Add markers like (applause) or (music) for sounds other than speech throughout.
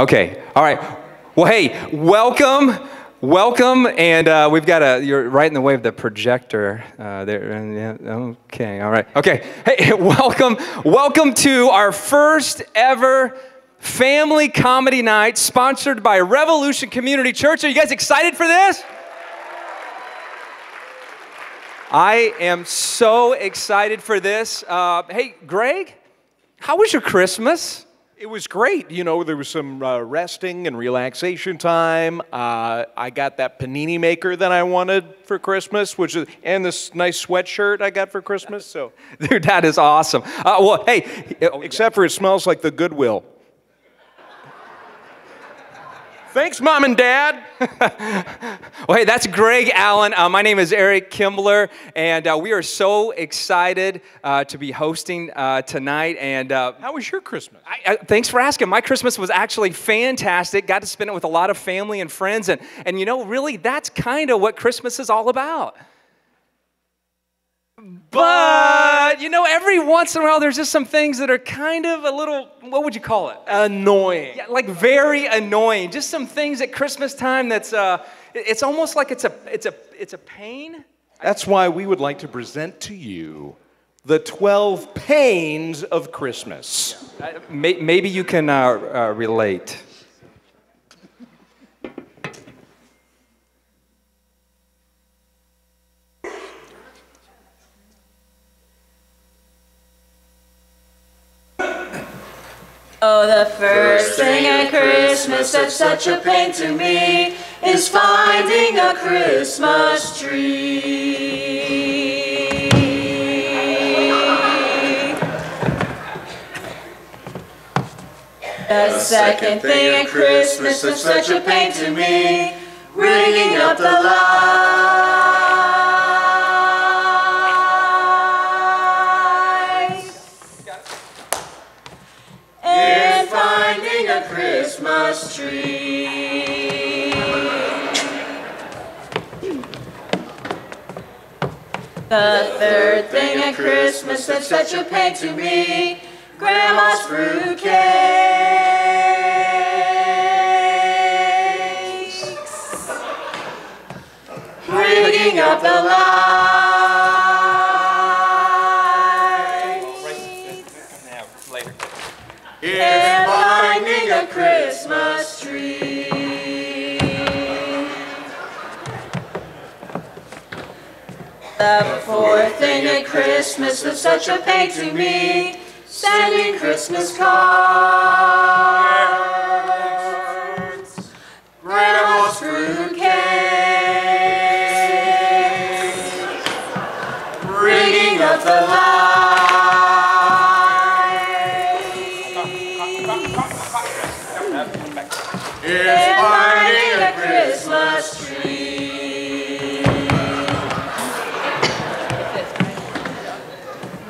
Okay, all right. Well, hey, welcome, welcome, and uh, we've got a. You're right in the way of the projector uh, there. and yeah, Okay, all right. Okay, hey, (laughs) welcome, welcome to our first ever family comedy night, sponsored by Revolution Community Church. Are you guys excited for this? I am so excited for this. Uh, hey, Greg, how was your Christmas? It was great. You know, there was some uh, resting and relaxation time. Uh, I got that panini maker that I wanted for Christmas, which is, and this nice sweatshirt I got for Christmas. So, (laughs) dude, that is awesome. Uh, well, hey, except for it smells like the Goodwill. Thanks, Mom and Dad. (laughs) well, hey, that's Greg Allen. Uh, my name is Erik Kimbler, and uh, we are so excited uh, to be hosting uh, tonight. And uh, how was your Christmas? I, thanks for asking. My Christmas was actually fantastic. Got to spend it with a lot of family and friends, and and you know, really, that's kind of what Christmas is all about. But, you know, every once in a while, there's just some things that are kind of a little, what would you call it? Annoying. Yeah, like very annoying. Just some things at Christmas time that's, uh, it's almost like it's a, it's a, it's a pain. That's why we would like to present to you the 12 pains of Christmas. Maybe you can uh, uh relate. Oh, the first thing at Christmas that's such a pain to me is finding a Christmas tree. The second thing at Christmas that's such a pain to me, ringing up the lights. The third thing at Christmas that's such a pain to me, Grandma's fruit cakes. Rigging up the lights. The fourth thing at Christmas was such a pain to me, sending Christmas cards.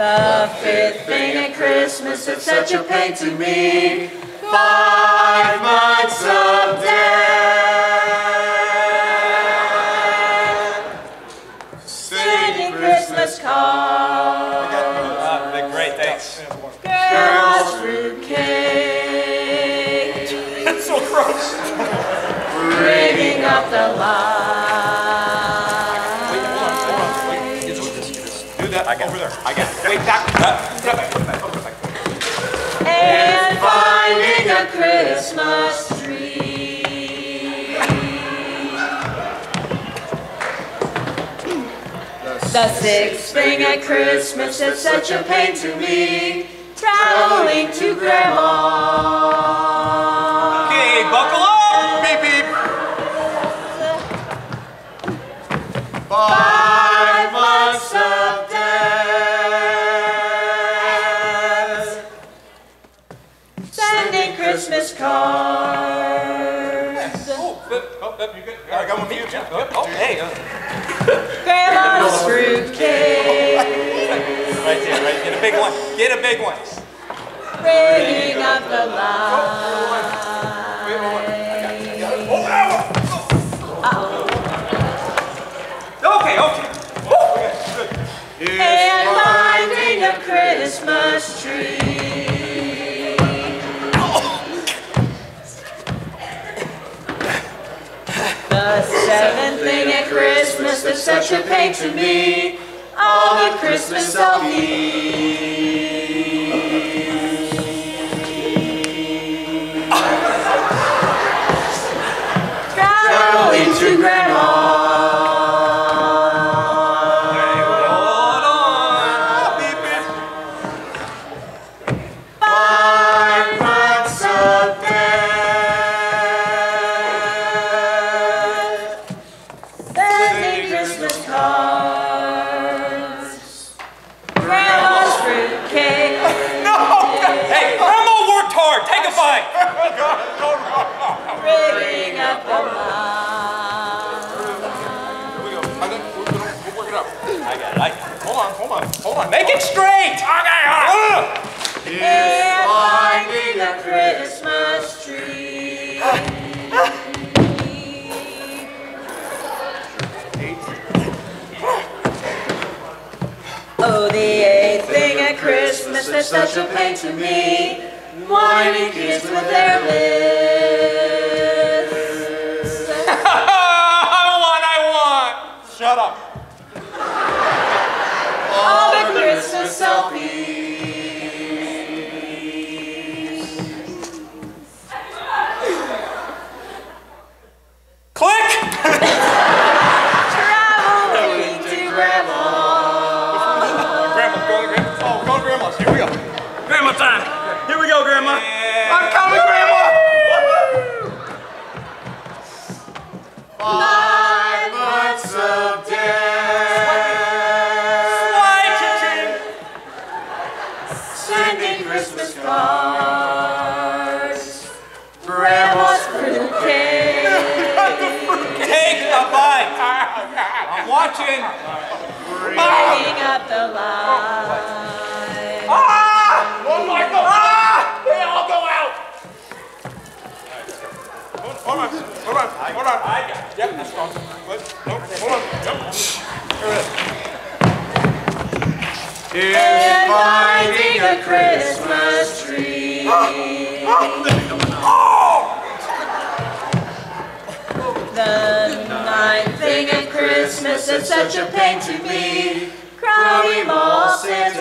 The fifth thing at Christmas is such a pain to me. Five months of death. I got over there. I got it. Wait, uh, back. And finding a Christmas tree. The sixth thing at Christmas is such a pain to me. Traveling to Grandma. Okay, buckle up. Beep, beep. Five Christmas cards. Oh, oh, oh, you good? I got one for you. Yeah. Oh, oh, hey. Grandma's fruit cake. right there, right. Get a big one. Get a big one. Bringing up the oh, light. Oh, okay, okay. And finding a Christmas tree. The seventh thing at Christmas is such a pain to me. All the Christmas I'll be. (laughs) Traveling to Grandma. I got it. I, Hold on, hold on, hold on. make it straight. Okay. And finding a Christmas tree. (laughs) Oh, the eighth thing at Christmas that's such a pain to me. Whining kids with their lists. I'm watching. Bringing up the line. Ah! Oh, Michael. Ah! They all go out. Hold on, hold on, hold on. I got it. Yep, that's gone. What? No, hold on. Yep. There it is. And finding a Christmas tree. The Christmas is such a pain to me. Crowdy Mall Santa.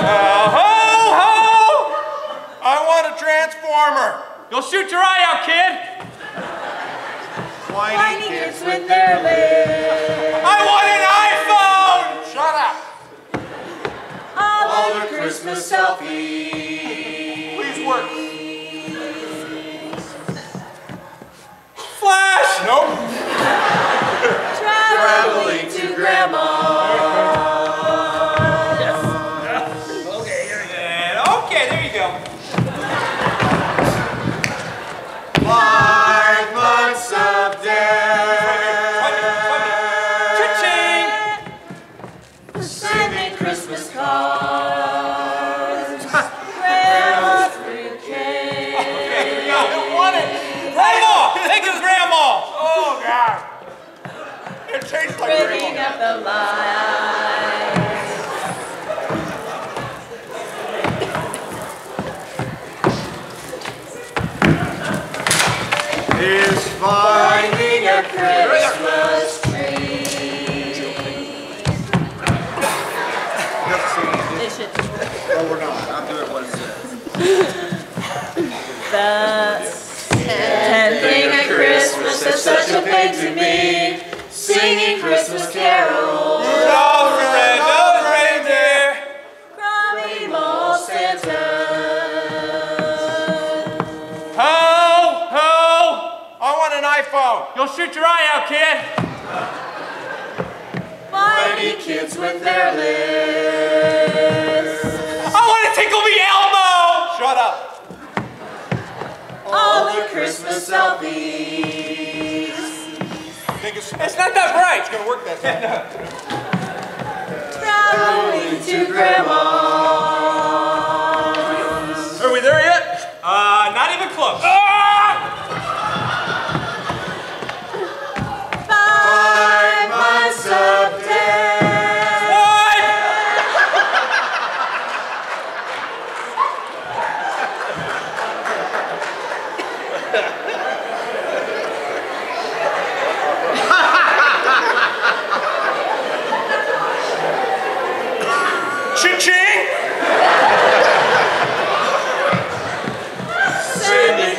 Uh, ho, ho! I want a transformer. You'll shoot your eye out, kid. Whiny kids with their lips. I want an iPhone. Shut up. All the Christmas selfies. Nope. Traveling to grandma. Finding a Christmas tree. It should. Oh, we're not. I'm doing what it says. The tenth thing at Christmas is such a pain to me. Singing Christmas carols. Rudolph the red-nosed an iPhone. You'll shoot your eye out, kid. Whiny kids with their lists. I want to tickle the elbow. Shut up. All the Christmas selfies. It's, It's not that bright. it's gonna work that time. Traveling to grandma. Are we there yet? Uh, not even close. Five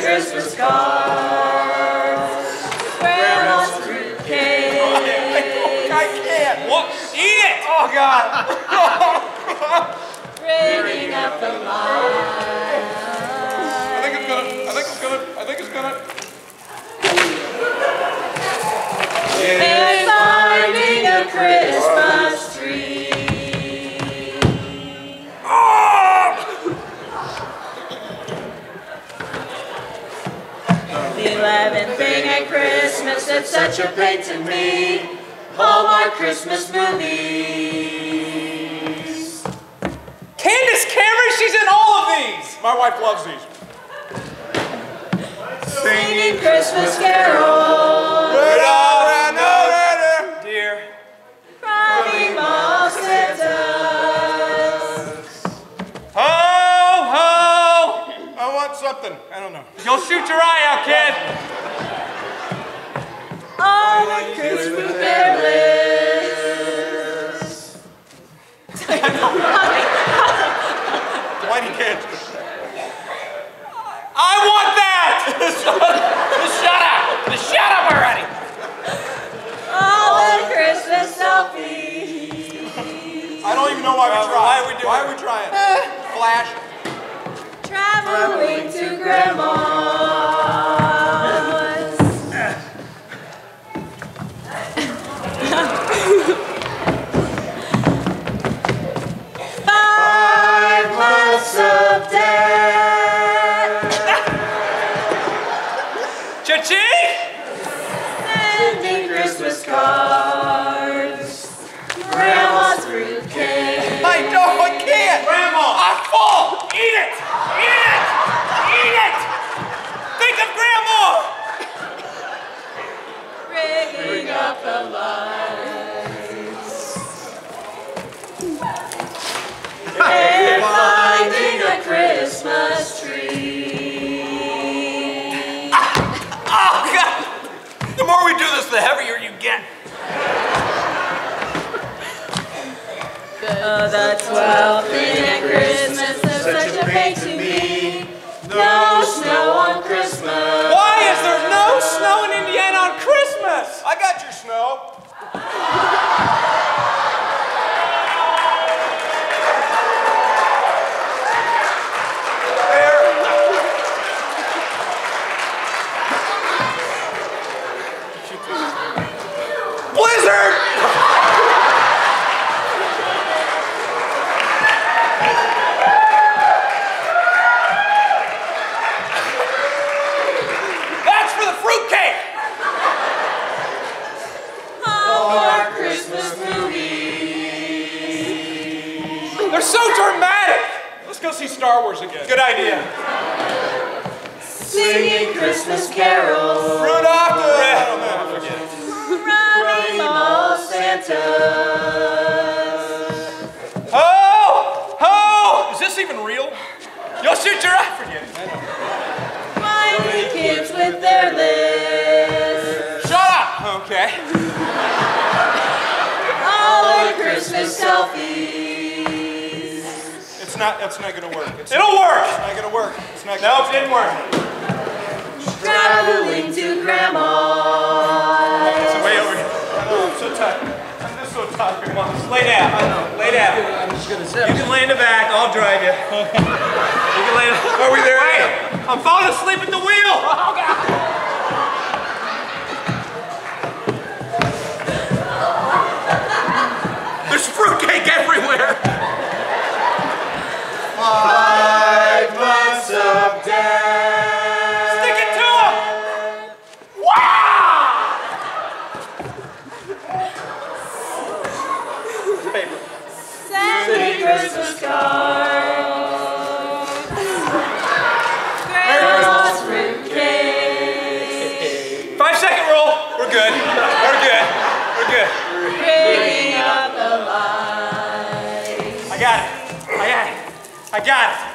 Christmas cards. Where cake? (laughs) I can't. What? Eat it! Oh, God. (laughs) Bringing up the light. I think it's gonna. I think it's gonna. I think it's gonna. Finding a Christmas eleventh thing at Christmas that's such a pain to me. Hallmark Christmas movies. Candace Cameron, she's in all of these. My wife loves these. Singing Christmas carols. Want something. I don't know. You'll shoot your eye out, kid. On the Christmas bear list. Whitey kid. I want that! (laughs) Shut up! Shut up already! All the Christmas selfies. I don't even know why we uh, try. Why are we doing? Why are we trying? Flash. Traveling to grandma's. Pain to me. No snow on Christmas. Why is there no snow in Indiana on Christmas? I got your snow. This even real? You'll shoot your eye. Forget it. Finding kids with their lists. Shut up! Okay. All the Christmas selfies. It's not, it's not gonna work. It's It'll work! It's not gonna work. It's not gonna Nope, didn't work. Traveling to grandma. It's way over here. I know, I'm so tired. Come on, just lay down. I know, lay down. I'm just gonna sit. You can lay in the back, I'll drive you. (laughs) you can lay Are we there Wait, I'm falling asleep at the wheel! Oh, God! There's fruitcake everywhere! Five I got it. I got it.